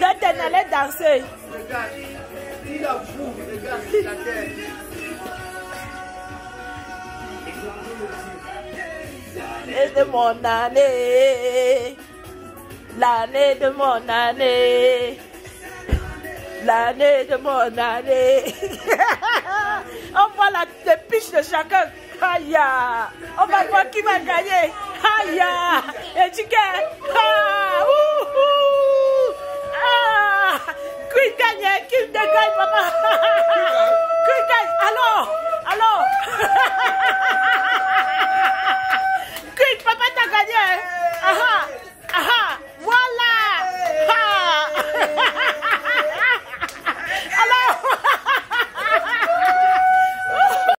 Nathan allait danser. L'année de mon année. L'année de mon année. L'année de mon année. On voit la dépiche de chacun. Haya. Oh my God, keep on going. Haya. Ejike. Ah. Woohoo. Ah. Quit that. Keep.